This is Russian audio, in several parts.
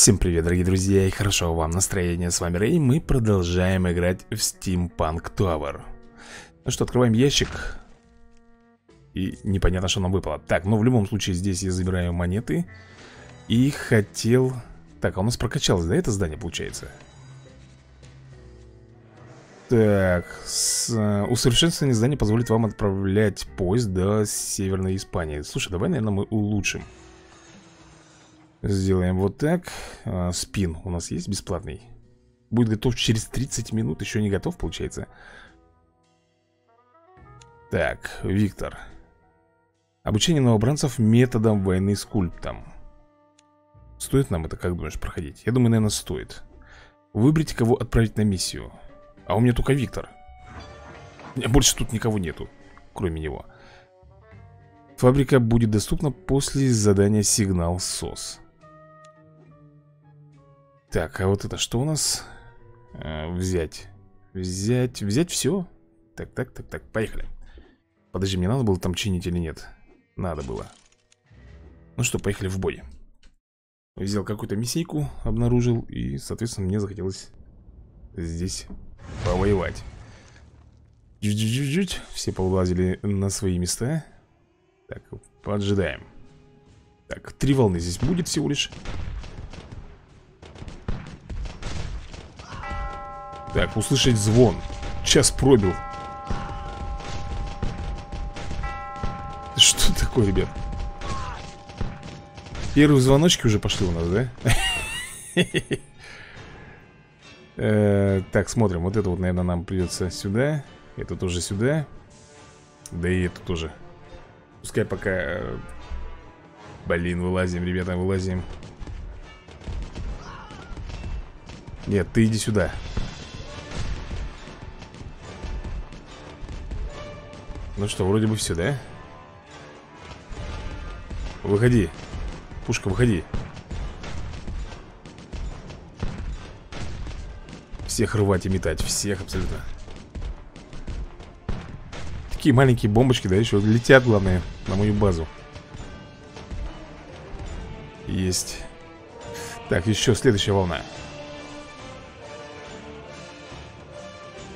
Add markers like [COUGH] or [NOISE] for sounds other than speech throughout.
Всем привет, дорогие друзья, и хорошо вам настроения. С вами Рэй, мы продолжаем играть в Steampunk Tower. Ну что, открываем ящик. И непонятно, что нам выпало. Так, ну в любом случае здесь я забираю монеты. И хотел... Так, а у нас прокачалось, да, это здание, получается? Так, с, uh, усовершенствование здания позволит вам отправлять поезд до Северной Испании. Слушай, давай, наверное, мы улучшим. Сделаем вот так. А, Спин у нас есть бесплатный? Будет готов через 30 минут Еще не готов, получается. Так, Виктор. Обучение новобранцев методом войны скульптом Стоит нам это, как думаешь, проходить? Я думаю, наверное, стоит. Выберите, кого отправить на миссию. А у меня только Виктор. Больше тут никого нету Кроме него. Фабрика будет доступна после задания сигнал СОС так, а вот это что у нас? А, взять. Взять, взять все. Так, так, так, так, поехали. Подожди, мне надо было там чинить или нет? Надо было. Ну что, поехали в бой. Взял какую-то миссейку, обнаружил, и, соответственно, мне захотелось здесь повоевать. Чуть-чуть, все повлазили на свои места. Так, поджидаем. Так, три волны здесь будет всего лишь. Так, услышать звон. Час пробил. Что такое, ребят? Первые звоночки уже пошли у нас, да? [LAUGHS] Э, так, смотрим. Вот это вот, наверное, нам придется сюда. Это тоже сюда. Да и это тоже. Пускай пока э, Блин, вылазим, ребята, вылазим. Нет, ты иди сюда Ну что, вроде бы все, да? Выходи. Пушка, выходи. Всех рвать и метать Всех абсолютно. Такие маленькие бомбочки, да, еще летят, главное, на мою базу. Есть. Так, еще следующая волна.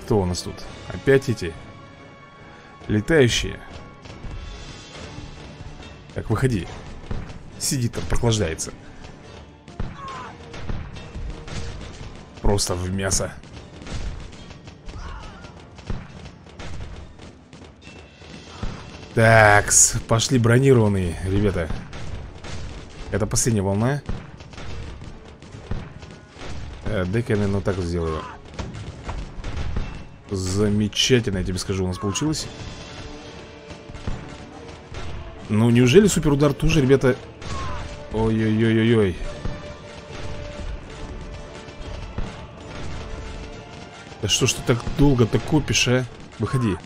Кто у нас тут? Опять эти Летающие. Так, выходи. Сидит там, прохлаждается. Просто в мясо. Так, пошли бронированные, ребята. Это последняя волна. Э, Дай-ка я, наверное, так сделаю. Замечательно, я тебе скажу, у нас получилось ну, неужели суперудар тоже, ребята... Ой-ой-ой-ой-ой. Да что ж ты так долго-то копишь, а? Выходи.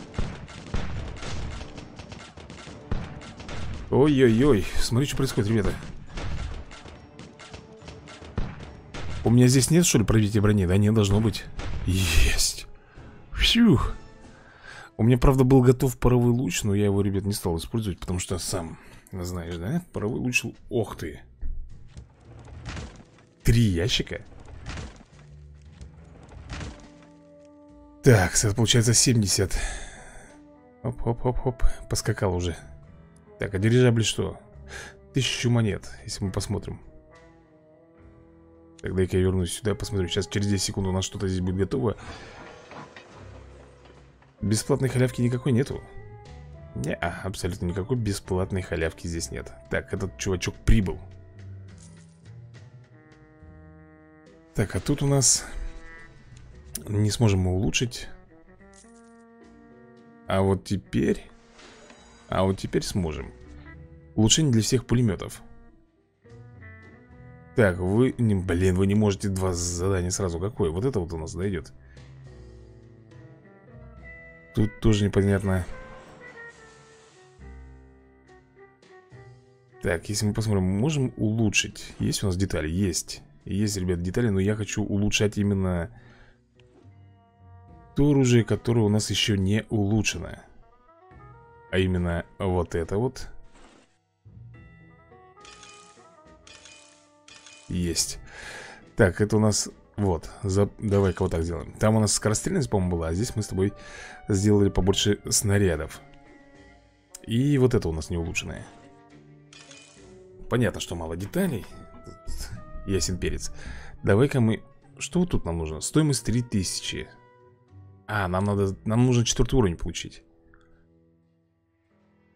Ой-ой-ой. Смотри, что происходит, ребята. У меня здесь нет, что ли, пробития брони? Да, не должно быть. Есть. Фух. У меня, правда, был готов паровой луч, но я его, ребят, не стал использовать, потому что сам, знаешь, да? Паровой луч... Ох ты! Три ящика? Так, получается 70. Оп-оп-оп-оп, поскакал уже. Так, а дирижабли что? Тысячу монет, если мы посмотрим. Дай-ка я вернусь сюда, посмотрю. Сейчас через 10 секунд у нас что-то здесь будет готово. Бесплатной халявки никакой нету. Не, а, абсолютно никакой бесплатной халявки здесь нет. Так, этот чувачок прибыл. Так, а тут у нас Не сможем мы улучшить. А вот теперь А вот теперь сможем. Улучшение для всех пулеметов. Так, вы... Блин, вы не можете два задания сразу. Какое? Вот это вот у нас дойдет Тут тоже непонятно. Так, если мы посмотрим, можем улучшить? Есть у нас детали? Есть. Есть, ребят, детали, но я хочу улучшать именно То оружие, которое у нас еще не улучшено. А именно вот это вот. Есть. Так, это у нас Вот, за... давай-ка вот так сделаем. Там у нас скорострельность, по-моему, была А здесь мы с тобой сделали побольше снарядов. И вот это у нас не улучшенное Понятно, что мало деталей. Ясен перец. Давай-ка мы... Что тут нам нужно? Стоимость 3000 А, нам надо... Нам нужно четвертый уровень получить.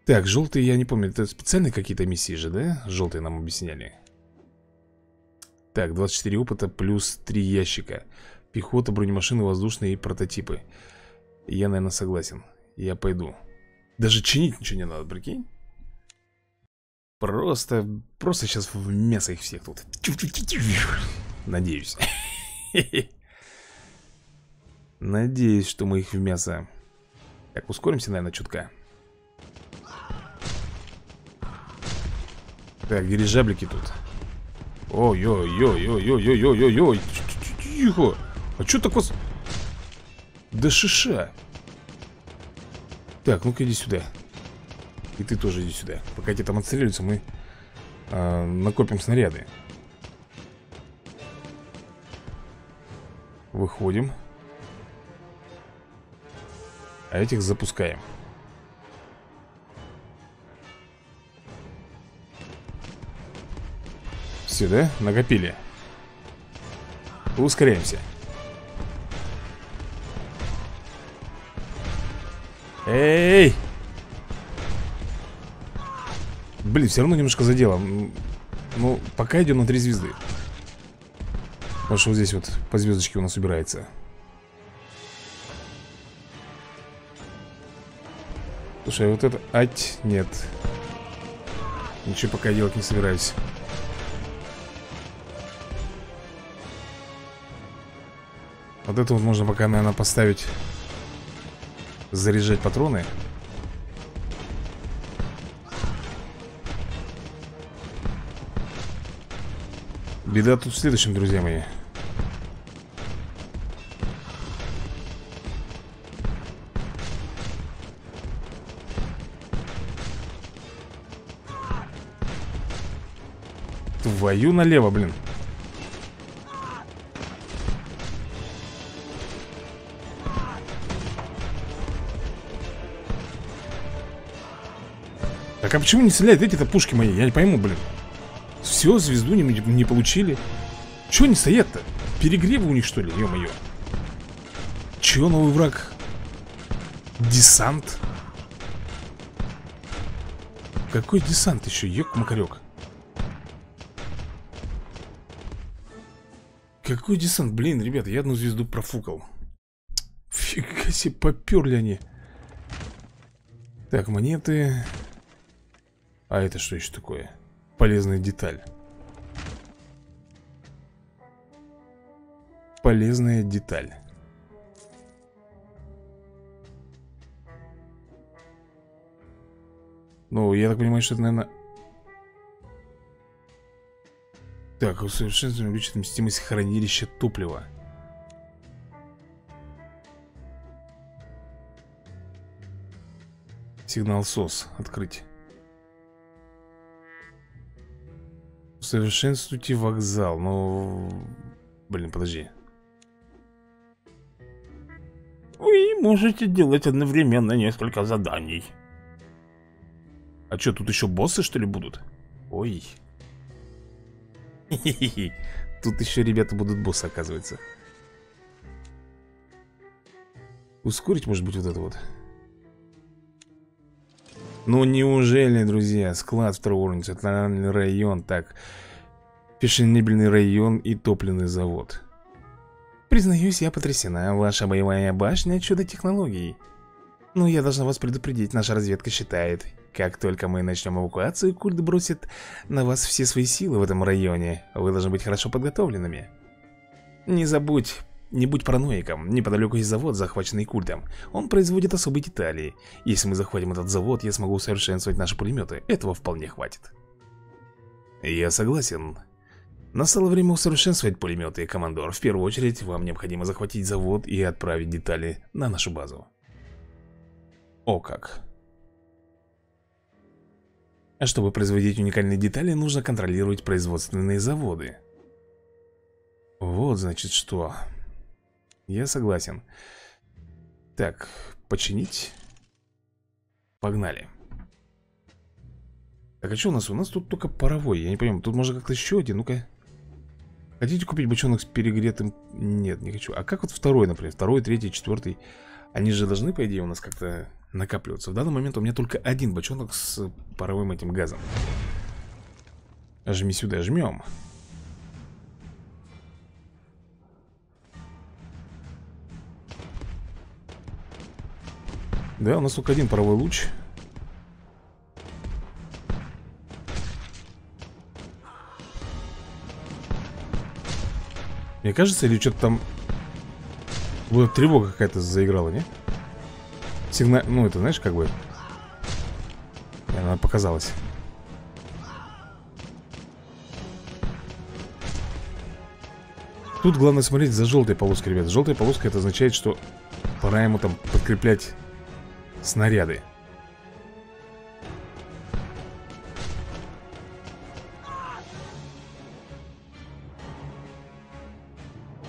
Так, желтые, я не помню Это специальные какие-то миссии же, да? Желтые нам объясняли Так, 24 опыта плюс 3 ящика. Пехота, бронемашины, воздушные и прототипы. Я, наверное, согласен. Я пойду. Даже чинить ничего не надо, прикинь. Просто, просто сейчас в мясо их всех тут. Надеюсь. Надеюсь, что мы их в мясо. Так, ускоримся, наверное, чутка. Так, дирижаблики тут Ой-ой-ой-ой-ой-ой-ой-ой Тихо А что такое Да шиша Так, ну-ка иди сюда И ты тоже иди сюда Пока те там отстреливаются, мы э, Накопим снаряды Выходим А этих запускаем Все, да? Накопили. Ускоряемся. Эй! Блин, все равно немножко задело Ну, пока идем на три звезды. Потому что вот здесь вот по звездочке у нас убирается. Слушай, а вот это... Ать, нет. Ничего пока делать не собираюсь Вот это вот можно пока, наверное, поставить Заряжать патроны. Беда тут в следующем, друзья мои. Твою налево, блин Так а почему не стреляют эти-то пушки мои? Я не пойму, блин Все, звезду не, не получили Чего они стоят-то? Перегревы у них, что ли? Ё-моё Чего новый враг? Десант? Какой десант еще? Ёк-макарёк Какой десант? Блин, ребята, я одну звезду профукал Фига себе, поперли они Так, монеты а это что еще такое? Полезная деталь. Полезная деталь. Ну, я так понимаю, что это, наверное... Так, усовершенствование увеличит вместимость хранилища топлива. Сигнал СОС открыть Усовершенствуйте вокзал. Ну, блин, подожди. Вы можете делать одновременно несколько заданий. А что, тут еще боссы, что ли, будут? Ой. Тут еще ребята будут боссы, оказывается. Ускорить, может быть, вот это вот. Ну неужели, друзья, склад второго уровня, центральный район, так, фешенебельный район и топливный завод. Признаюсь, я потрясена, ваша боевая башня чудо технологий. Но я должна вас предупредить, наша разведка считает, как только мы начнем эвакуацию, культ бросит на вас все свои силы в этом районе. Вы должны быть хорошо подготовленными. Не забудь, не будь параноиком, неподалеку есть завод, захваченный культом. Он производит особые детали. Если мы захватим этот завод, я смогу усовершенствовать наши пулеметы. Этого вполне хватит. Я согласен. Настало время усовершенствовать пулеметы, командор. В первую очередь, вам необходимо захватить завод и отправить детали на нашу базу. О как. А чтобы производить уникальные детали, нужно контролировать производственные заводы. Вот, значит, что Я согласен. Так, починить. Погнали. Так, а что у нас? У нас тут только паровой Я не понимаю, тут можно как-то еще один Ну-ка. Хотите купить бочонок с перегретым? Нет, не хочу. А как вот второй, например? Второй, третий, четвертый Они же должны, по идее, у нас как-то накапливаться. В данный момент у меня только один бочонок с паровым этим газом. Жми сюда, жмем Да, у нас только один паровой луч. Мне кажется, или что-то там Вот тревога какая-то заиграла, не? Сигнал... Ну, это, знаешь, как бы Она показалась. Тут главное смотреть за желтой полоской, ребят. Желтая полоска это означает, что Пора ему там подкреплять Снаряды.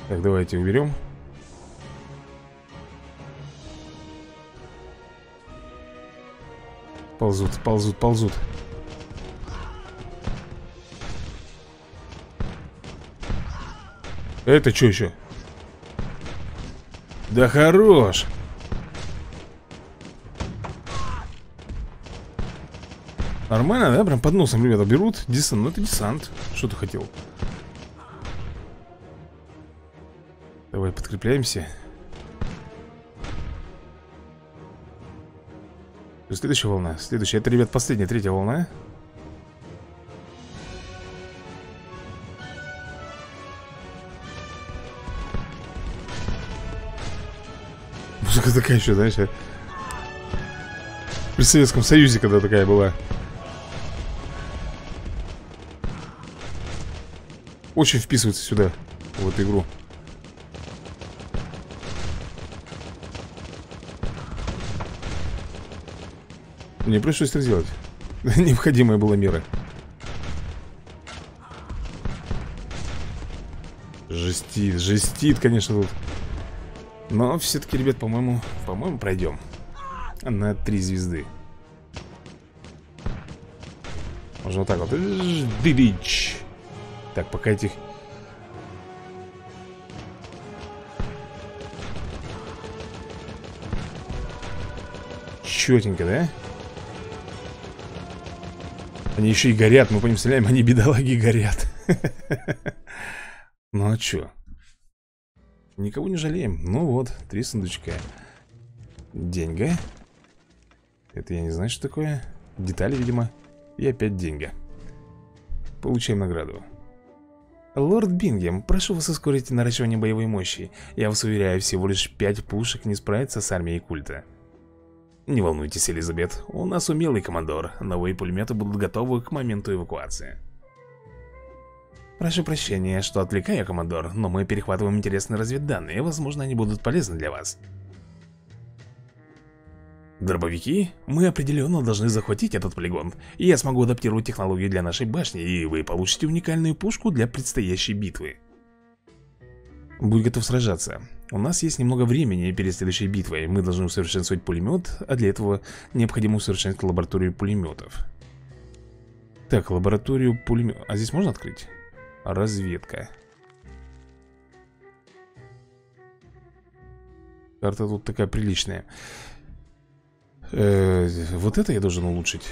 Так, давайте уберем. Ползут, ползут, ползут. Это что еще? Да хорош Нормально, да? Прям под носом ребята берут. Десант, ну это десант. Что ты хотел? Давай подкрепляемся. Следующая волна. Следующая, это, ребят, последняя, третья волна. Музыка такая еще, знаешь При Советском Союзе когда такая была Очень вписывается сюда В эту игру. Мне пришлось это сделать. [LAUGHS] Необходимая была мера. Жестит, жестит, конечно, тут. Но все-таки, ребят, по-моему По-моему, пройдем На три звезды. Можно вот так вот. Дыбич Так, пока этих Четенько, да? Они еще и горят, мы по ним стреляем, они бедолаги горят. [LAUGHS] Ну а чё? Никого не жалеем. Ну вот, три сундучка. Деньга. Это я не знаю, что такое. Детали, видимо. И опять деньги Получаем награду Лорд Бингем, прошу вас ускорить наращивание боевой мощи Я вас уверяю, всего лишь пять пушек не справится с армией культа не волнуйтесь, Элизабет, у нас умелый командор. Новые пулеметы будут готовы к моменту эвакуации. Прошу прощения, что отвлекаю, командор, но мы перехватываем интересные разведданные, возможно, они будут полезны для вас. Дробовики? Мы определенно должны захватить этот полигон, я смогу адаптировать технологии для нашей башни, и вы получите уникальную пушку для предстоящей битвы. Будь готов сражаться. У нас есть немного времени перед следующей битвой. Мы должны усовершенствовать пулемет, а для этого необходимо усовершенствовать лабораторию пулеметов. Так, лабораторию пулеметов... А здесь можно открыть? Разведка. Карта тут такая приличная. Э вот это я должен улучшить.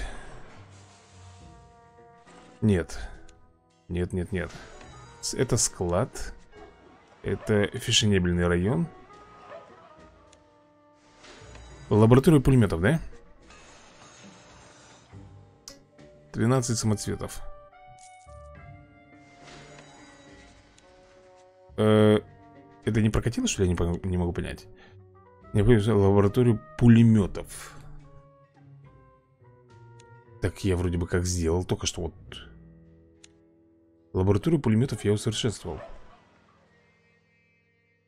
Нет. Нет, нет, нет. Это склад. Это фешенебельный район Лаборатория пулеметов, да? 12 самоцветов э Это не прокатило, что ли? Я не, не могу понять Я понял, лабораторию пулеметов Так я вроде бы как сделал Только что вот Лабораторию пулеметов я усовершенствовал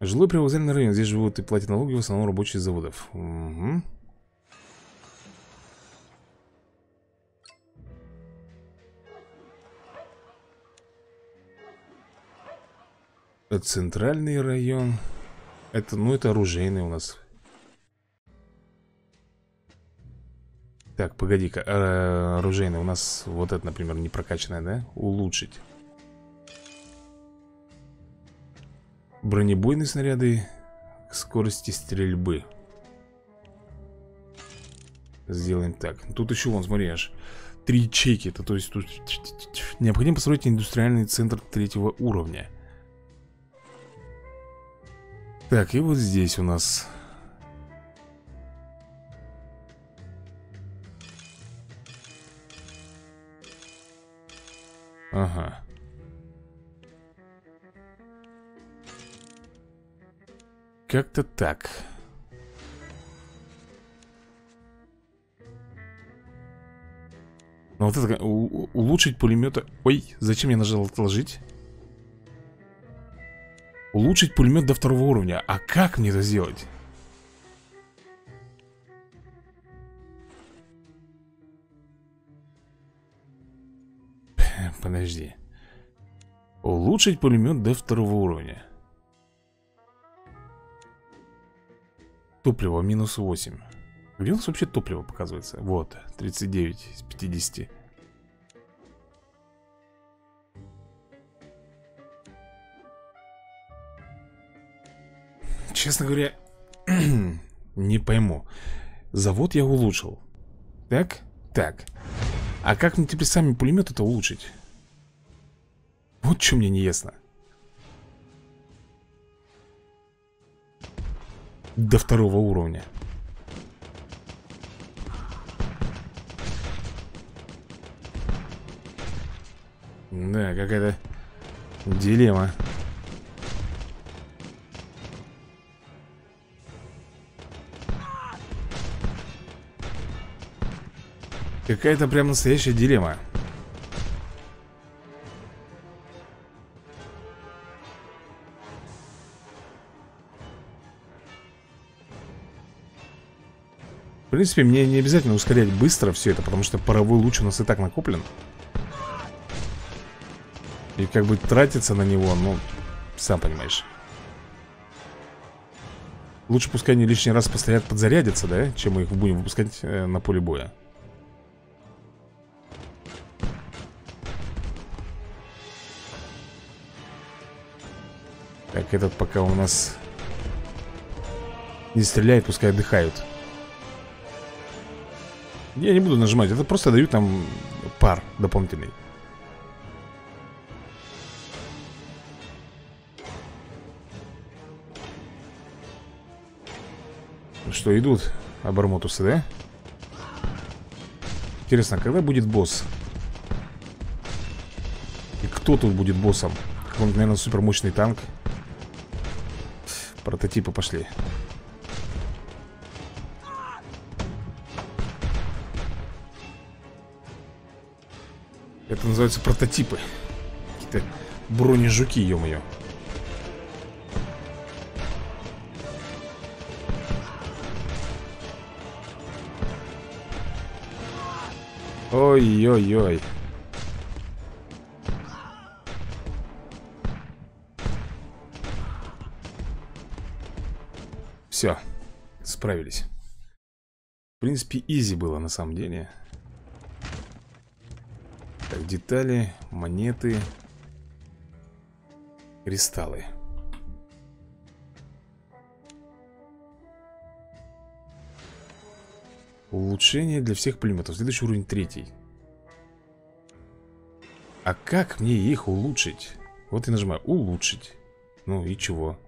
Жилой привокзальный район. Здесь живут и платят налоги в основном рабочие заводов. Угу. Центральный район. Это, ну, это оружейный у нас. Так, погоди-ка. А, оружейный у нас вот это, например, не прокачанное, да? Улучшить. Бронебойные снаряды скорости стрельбы. Сделаем так. Тут еще, вон, смотри, аж три ячейки. Это то есть тут необходимо построить индустриальный центр третьего уровня. Так, и вот здесь у нас... Ага. Как-то так. Но вот это улучшить пулемета... Ой, зачем я нажал отложить? Улучшить пулемет до второго уровня. А как мне это сделать? Подожди. Улучшить пулемет до второго уровня. Топливо минус 8. Где у нас вообще топливо показывается? Вот, 39 из 50. Честно говоря, [CLEARS THROAT] не пойму. Завод я улучшил. Так? Так. А как мне теперь сами пулеметы-то улучшить? Вот что мне не ясно. До второго уровня. Да, какая-то дилемма. Какая-то прям настоящая дилемма. Принципе, мне не обязательно ускорять быстро все это, потому что паровой луч у нас и так накоплен. И как бы тратиться на него, ну, сам понимаешь. Лучше пускай они лишний раз постоят подзарядятся, да, чем мы их будем выпускать э, на поле боя. Так, этот пока у нас не стреляет, пускай отдыхают. Я не буду нажимать, это просто даю там пар дополнительный. Что, идут обормотусы, да? Интересно, когда будет босс? И кто тут будет боссом? Какой-нибудь, наверное, супермощный танк Прототипы пошли. Это называется прототипы. Какие-то бронежуки, ё-моё. Ой-ой-ой. Все, справились В принципе, изи было на самом деле Так, детали, монеты Кристаллы Улучшение для всех пулеметов Следующий уровень третий А как мне их улучшить? Вот я нажимаю улучшить Ну и чего?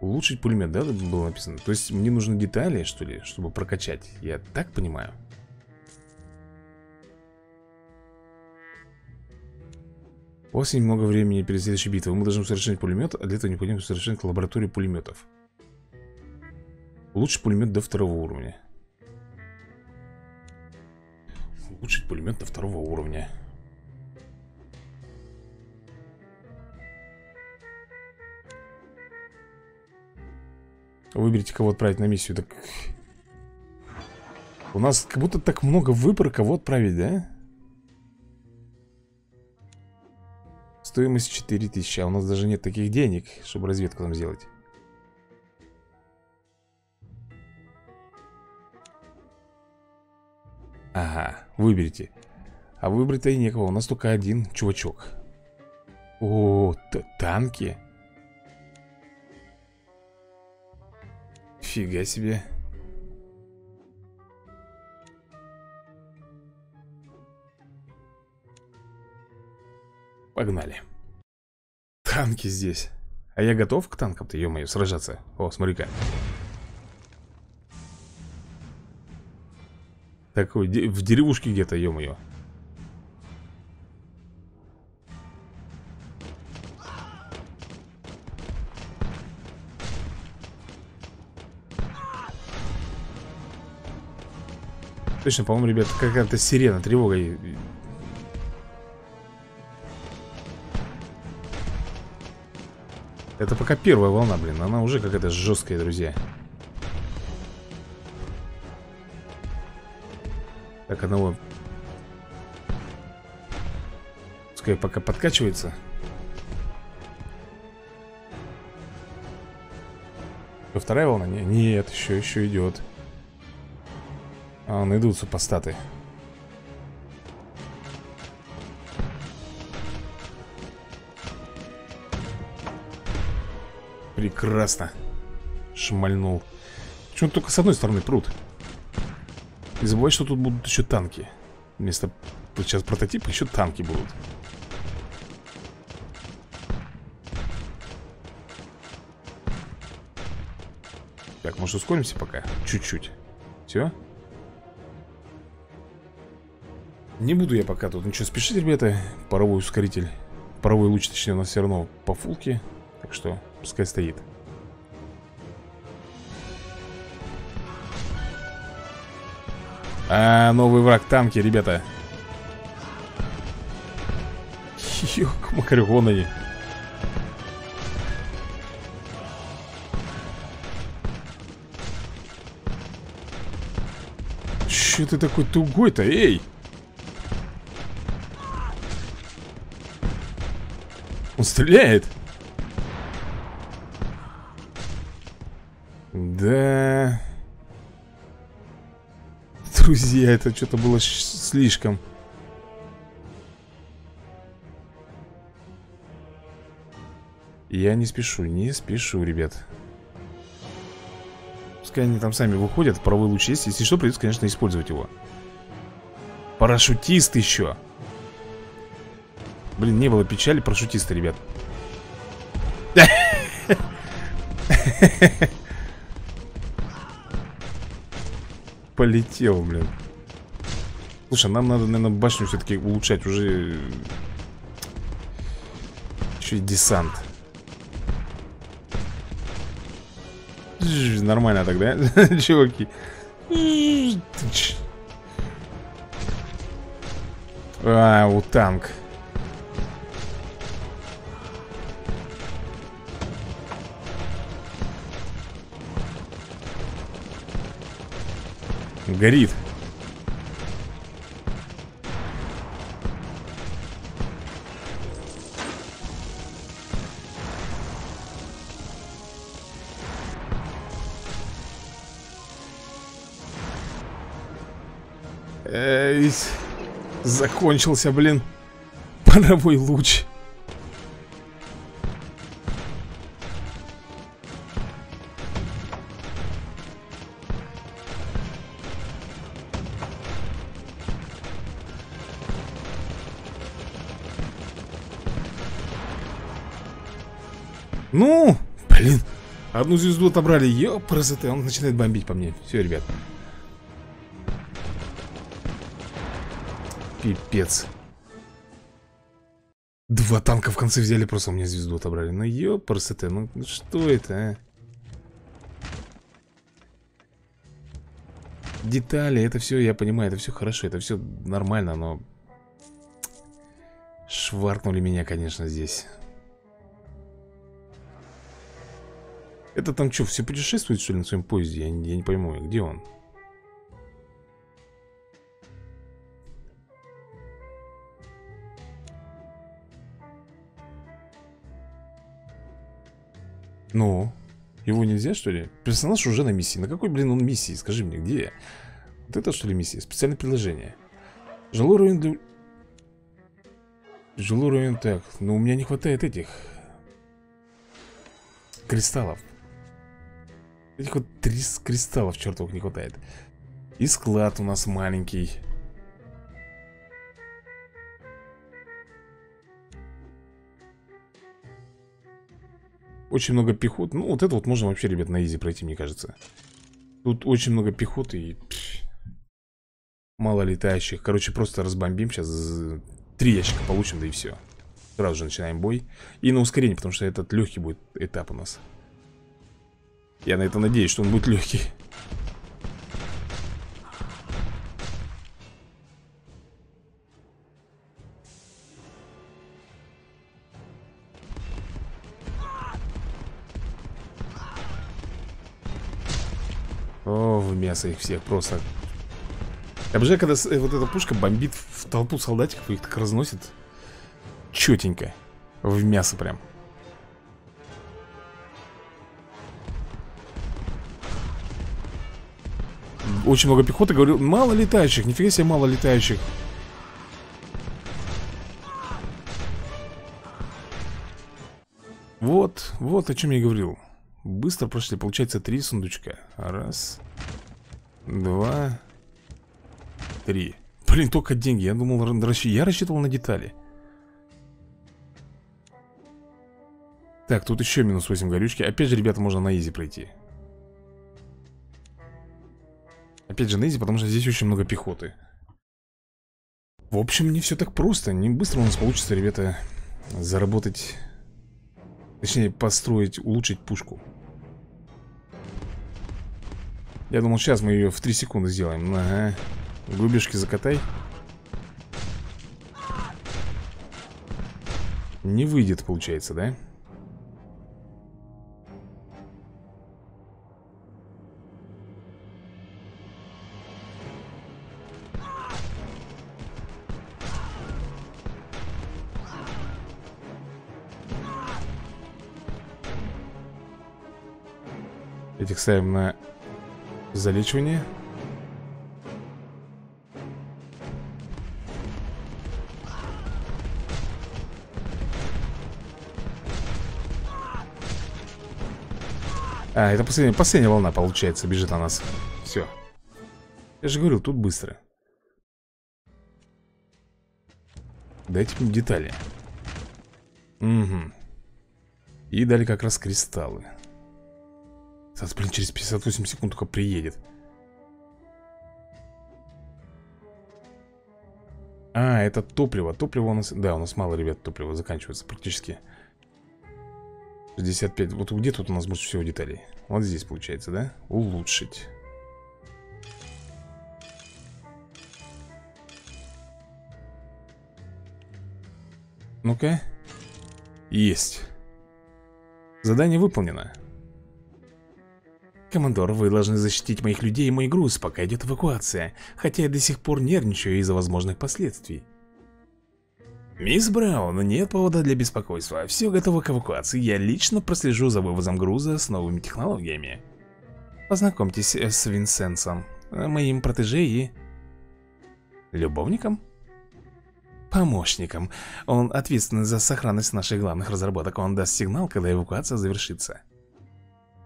Улучшить пулемет, да, было написано? То есть мне нужны детали, что ли, чтобы прокачать? Я так понимаю? У вас немного времени перед следующей битвой. Мы должны усовершенствовать пулемет, а для этого необходимо усовершенствовать лабораторию пулеметов. Улучшить пулемет до второго уровня. Улучшить пулемет до второго уровня. Выберите, кого отправить на миссию. Так... У нас как будто так много выбора, кого отправить, да? Стоимость 4000 А у нас даже нет таких денег, чтобы разведку там сделать. Ага, выберите. А выбрать-то и некого, у нас только один чувачок. О, танки? Фига себе Погнали. Танки здесь. А я готов к танкам-то, ё-моё, сражаться? О, смотри-ка. Такой, в деревушке где-то, ё-моё. Точно, по-моему, ребят, какая-то сирена, тревога Это пока первая волна, блин. Она уже какая-то жесткая, друзья. Так, одного Пускай пока подкачивается. Вторая волна? Не, нет, еще, еще идет А, найдут супостаты Прекрасно. Шмальнул. Почему только с одной стороны пруд Не забывай, что тут будут еще танки. Вместо сейчас прототипа еще танки будут. Так, может ускоримся пока? Чуть-чуть. Все? Не буду я пока тут ничего спешить, ребята. Паровой ускоритель. Паровой луч, точнее, у нас все равно по фулке. Так что Пускай стоит. А, новый враг танки, ребята. Ёк, макарюгон они Че ты такой тугой-то, эй? Он стреляет Друзья, это что-то было слишком. Я не спешу, не спешу, ребят. Пускай они там сами выходят, правый луч есть. Если что, придется, конечно, использовать его. Парашютист еще. Блин, не было печали парашютиста, ребят. [LAUGHS] полетел, блин. Слушай, нам надо, наверное, башню все-таки улучшать. Уже... Еще и десант. Нормально тогда, [LAUGHS] чуваки. А, у танк Горит. Эй, закончился, блин [LAUGHS] Паровой луч Одну звезду отобрали, ёпрст, он начинает бомбить по мне. Все, ребят. Пипец. Два танка в конце взяли, просто у меня звезду отобрали. Ну ёпрст, ну что это, а? Детали, это все, я понимаю, это все хорошо, это все нормально, но... Шваркнули меня, конечно, здесь Это там что, все путешествует, что ли, на своем поезде? Я, я не пойму, где он? Ну, его нельзя, что ли? Персонаж уже на миссии. На какой, блин, он миссии? Скажи мне, где я? Вот это, что ли, миссия? Специальное предложение. Жилой район для... Жилой район так. Но у меня не хватает этих... Кристаллов. Этих вот три кристаллов чертовых не хватает. И склад у нас маленький. Очень много пехот. Ну, вот это вот можно вообще, ребят, на изи пройти, мне кажется. Тут очень много пехоты и... мало летающих. Короче, просто разбомбим сейчас. Три ящика получим, да и все. Сразу же начинаем бой. И на ускорение, потому что этот легкий будет этап у нас. Я на это надеюсь, что он будет легкий. О, в мясо их всех просто. Обожаю, когда э, вот эта пушка бомбит в толпу солдатиков и их так разносит. Четенько В мясо прям Очень много пехоты, говорю, мало летающих Нифига себе мало летающих Вот, вот о чем я говорил. Быстро прошли, получается три сундучка. Раз Два Три. Блин, только деньги, я думал, я рассчитывал на детали. Так, тут еще минус 8 горючки. Опять же, ребята, можно на изи пройти Опять же, на потому что здесь очень много пехоты. В общем, не все так просто. Не быстро у нас получится, ребята Заработать Точнее, построить, улучшить пушку. Я думал, сейчас мы ее в 3 секунды сделаем. Ага. Губишки закатай. Не выйдет, получается, да? Этих ставим на залечивание. А, это последняя, последняя волна, получается, бежит на нас. Все. Я же говорил, тут быстро. Дайте мне детали. Угу. И дали как раз кристаллы. Сейчас, блин, через 58 секунд только приедет. А, это топливо. Топливо у нас... Да, у нас мало, ребят, топлива заканчивается практически. 65. Вот где тут у нас больше всего деталей? Вот здесь получается, да? Улучшить. Ну-ка. Есть. Задание выполнено. «Командор, вы должны защитить моих людей и мой груз, пока идет эвакуация, хотя я до сих пор нервничаю из-за возможных последствий». «Мисс Браун, нет повода для беспокойства. Все готово к эвакуации. Я лично прослежу за вывозом груза с новыми технологиями». Познакомьтесь с Винсенсом, моим протеже и... Любовником? Помощником. Он ответственен за сохранность наших главных разработок. Он даст сигнал, когда эвакуация завершится.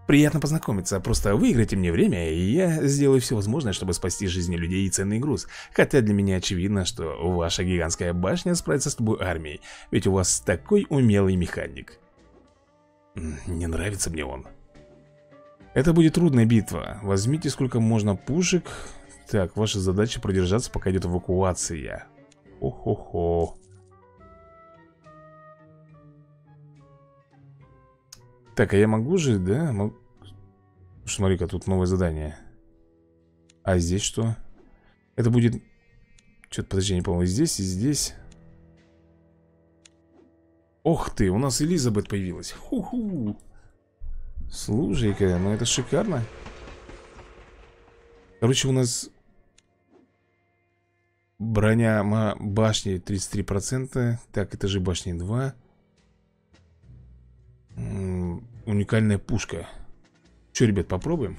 Приятно познакомиться, просто выиграйте мне время, и я сделаю все возможное, чтобы спасти жизни людей и ценный груз. Хотя для меня очевидно, что ваша гигантская башня справится с любой армией, ведь у вас такой умелый механик. Не нравится мне он. Это будет трудная битва. Возьмите сколько можно пушек. Так, ваша задача продержаться, пока идет эвакуация. О-хо-хо. Так, а я могу же, да? Мог... Смотри-ка, тут новое задание. А здесь что? Это будет... Что-то, подожди, не помню. Здесь и здесь. Ох ты, у нас Элизабет появилась. Ху-ху. Слушай-ка, ну это шикарно. Короче, у нас... Броня башни 33%. Так, это же башни 2. Уникальная пушка Че, ребят, попробуем?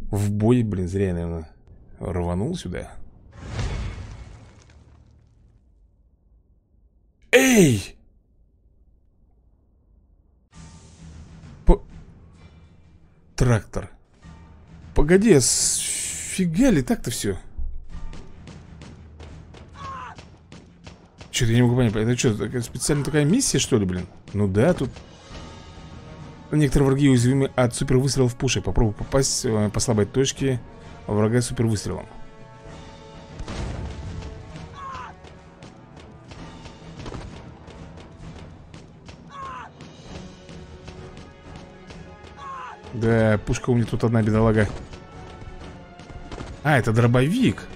В бой, блин, зря я, наверное, рванул сюда Эй! По... Трактор Погоди, а фига ли так-то все? Что-то я не могу понять, это что, специально такая миссия, что ли, блин? Ну да, тут Некоторые враги уязвимы от супервыстрелов пушек. Попробуй попасть э, по слабой точке врага супервыстрелом. Да, пушка у меня тут одна бедолага. А, это дробовик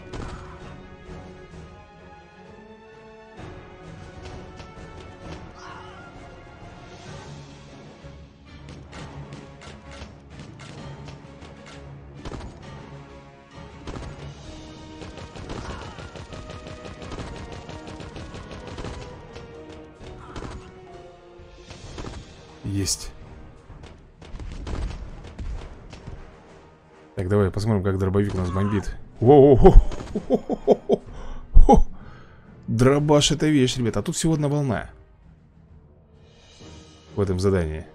Так, давай посмотрим, как дробовик нас бомбит. Дробаш это вещь, ребята А тут всего одна волна В этом задании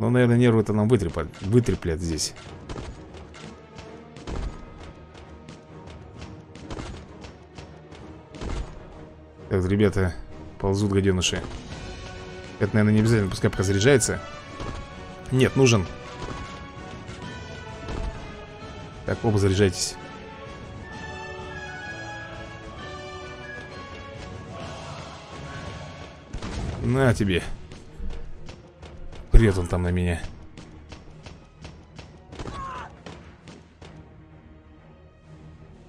Ну, наверное, нервы это нам вытреплят, вытреплят здесь Так, ребята, ползут гаденыши Это, наверное, не обязательно, пускай пока заряжается Нет, нужен Так, оба заряжайтесь. На тебе. Прет он там на меня.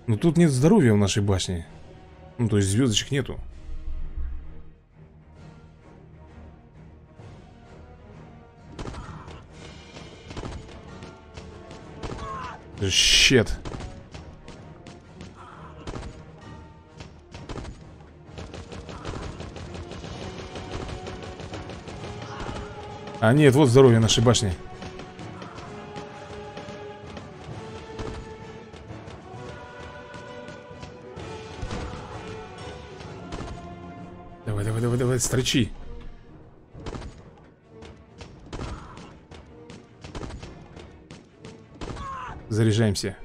Ну тут нет здоровья в нашей башне Ну то есть звездочек нету Щет. А нет, вот здоровье нашей башни Давай, давай, давай, давай, строчи Заряжаемся.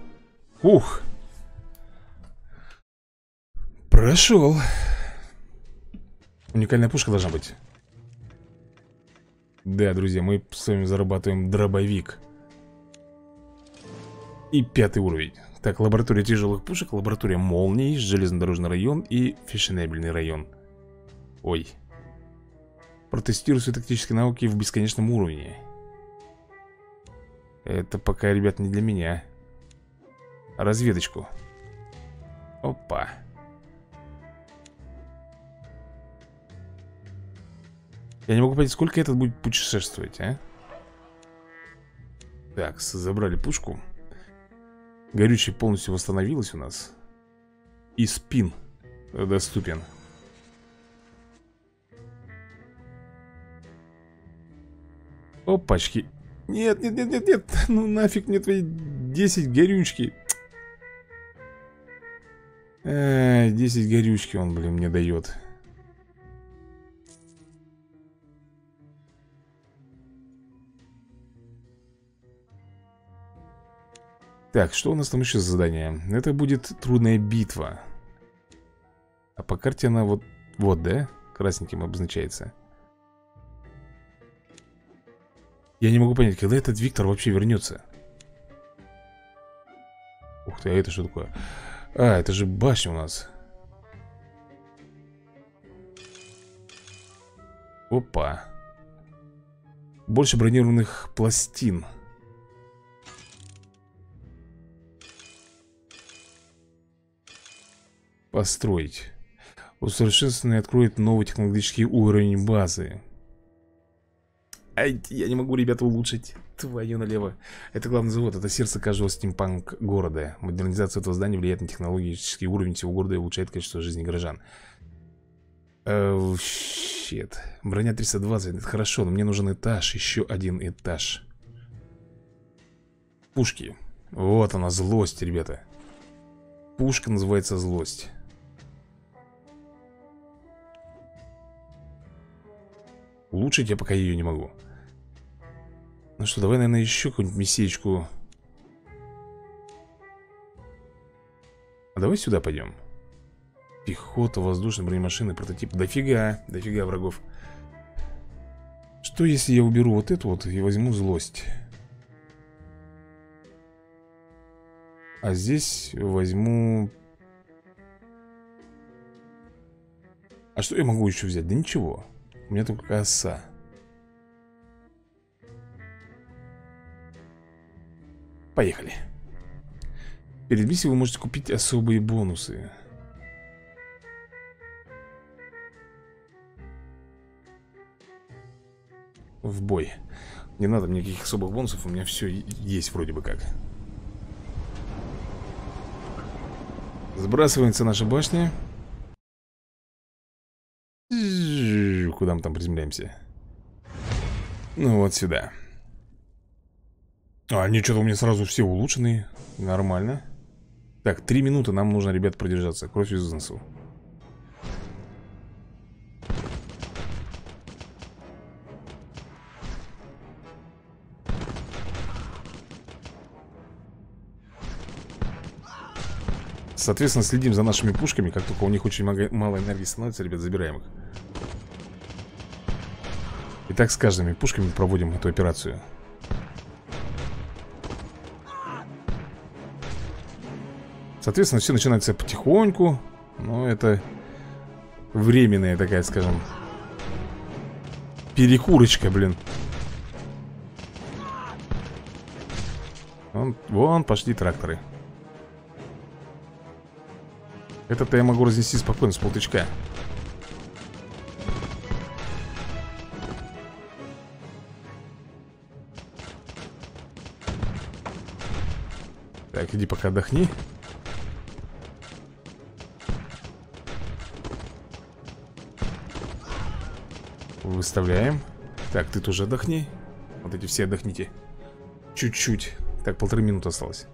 Ух! Прошел. Уникальная пушка должна быть. Да, друзья, мы с вами зарабатываем дробовик. И пятый уровень. Так, лаборатория тяжелых пушек, лаборатория молний, железнодорожный район и фешенебельный район. Ой. Протестирую свои тактические науки в бесконечном уровне это пока, ребят, не для меня. Разведочку. Опа. Я не могу понять, сколько этот будет путешествовать, а? Так, забрали пушку. Горючий полностью восстановилось у нас. И спин доступен. Опачки нет, нет, нет, нет, нет. [LAUGHS] Ну нафиг мне твои 10 горючки. Э, 10 горючки он, блин, мне дает. Так, что у нас там еще за задание? Это будет трудная битва. А по карте она вот... Вот, да? Красненьким обозначается. Я не могу понять, когда этот Виктор вообще вернется? Ух ты, а это что такое? А, это же башня у нас. Опа. Больше бронированных пластин. Построить. Усовершенствованный откроет новый технологический уровень базы Ай, я не могу, ребята, улучшить Твою налево. Это главный завод, это сердце каждого стимпанк города Модернизация этого здания влияет на технологический уровень всего города И улучшает качество жизни горожан. Э, щит. Броня 320, это хорошо Но мне нужен этаж, еще один этаж. Пушки. Вот она, злость, ребята. Пушка называется злость Улучшить я пока ее не могу Ну что, давай, наверное, еще какую-нибудь месечку А давай сюда пойдем Пехота, воздушные бронемашины, прототип. Дофига, дофига врагов. Что если я уберу вот эту вот и возьму злость? А здесь возьму... А что я могу еще взять? Да ничего. У меня только оса Поехали. Перед миссией вы можете купить особые бонусы. В бой. Не надо никаких особых бонусов У меня все есть вроде бы как. Сбрасывается наша башня. Куда мы там приземляемся? Ну вот сюда А, они что-то у меня сразу все улучшенные. Нормально. Так, три минуты нам нужно, ребят, продержаться. Кровь из носу. Соответственно, следим за нашими пушками. Как только у них очень мало энергии становится, ребят, забираем их. И так с каждыми пушками проводим эту операцию Соответственно, все начинается потихоньку Но это временная такая, скажем Перекурочка, блин. Вон, вон пошли тракторы. Это-то я могу разнести спокойно с полтычка. Так, иди пока отдохни Выставляем. Так, ты тоже отдохни. Вот эти все отдохните. Чуть-чуть. Так, полторы минуты осталось.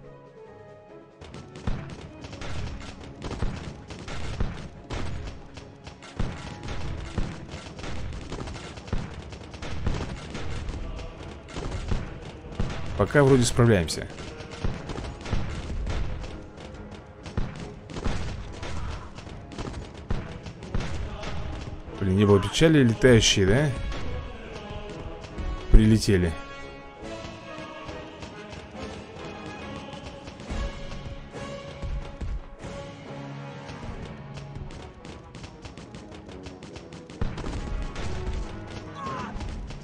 Пока вроде справляемся Блин, не было печали Летающие, да? Прилетели.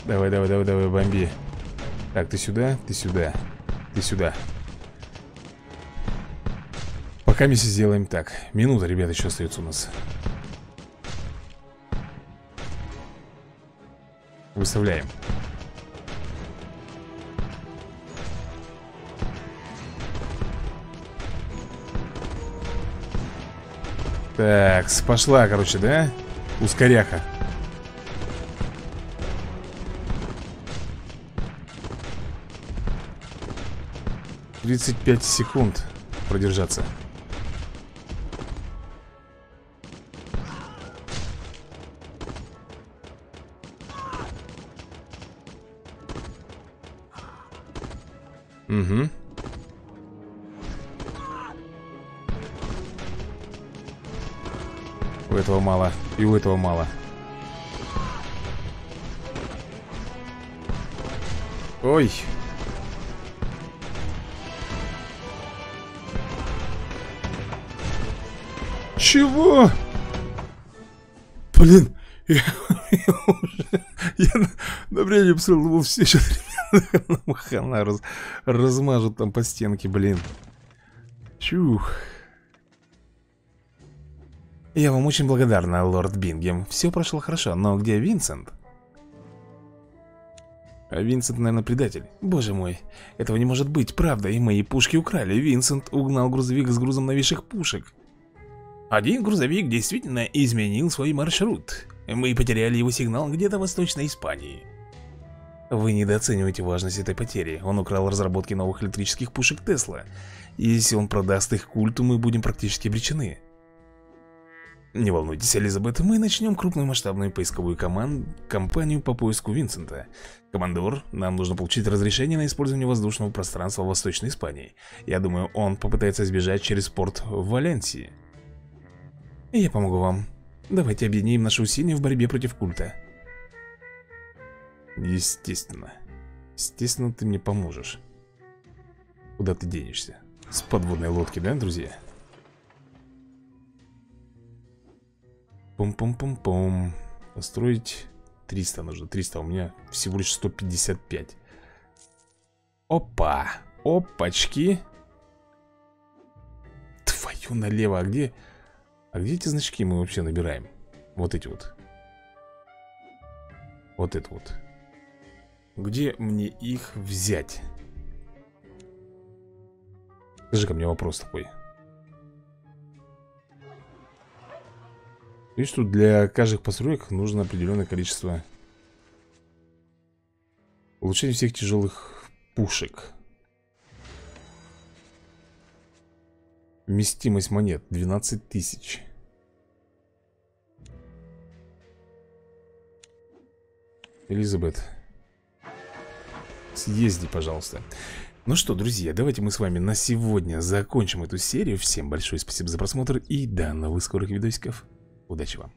Давай, давай, давай, давай, бомби. Так, ты сюда, ты сюда Ты сюда. Пока мы сделаем так. Минута, ребята, еще остается у нас Выставляем Так, пошла, короче, да? Ускоряха 35 секунд продержаться. Угу. У этого мало. И у этого мало. Ой. Чего? Блин, я, [LAUGHS] я уже я на, на время посмотрел, думал, все [LAUGHS] сейчас хана раз, размажут там по стенке, блин. Чух. Я вам очень благодарна, лорд Бингем. Все прошло хорошо, но где Винсент? А Винсент, наверное, предатель. Боже мой, этого не может быть, правда, и мои пушки украли. Винсент угнал грузовик с грузом новейших пушек. Один грузовик действительно изменил свой маршрут. Мы потеряли его сигнал где-то в Восточной Испании. Вы недооцениваете важность этой потери. Он украл разработки новых электрических пушек Тесла. Если он продаст их культу, мы будем практически обречены. Не волнуйтесь, Элизабет, мы начнем крупную масштабную поисковую команд... кампанию по поиску Винсента. Командор, нам нужно получить разрешение на использование воздушного пространства в Восточной Испании. Я думаю, он попытается сбежать через порт в Валенсии. Я помогу вам. Давайте объединим наши усилия в борьбе против культа. Естественно. Естественно, ты мне поможешь. Куда ты денешься? С подводной лодки, да, друзья? Пум-пум-пум-пум. Построить 300 нужно. 300, у меня всего лишь 155. Опа! Опачки! Твою налево, а где... А где эти значки мы вообще набираем? Вот эти вот. Вот это вот. Где мне их взять? Скажи ко мне вопрос такой. Видишь, тут для каждых построек нужно определенное количество Улучшение всех тяжелых пушек Вместимость монет 12 тысяч Элизабет Съезди, пожалуйста. Ну что, друзья, давайте мы с вами на сегодня закончим эту серию. Всем большое спасибо за просмотр И до новых скорых видосиков. Удачи вам!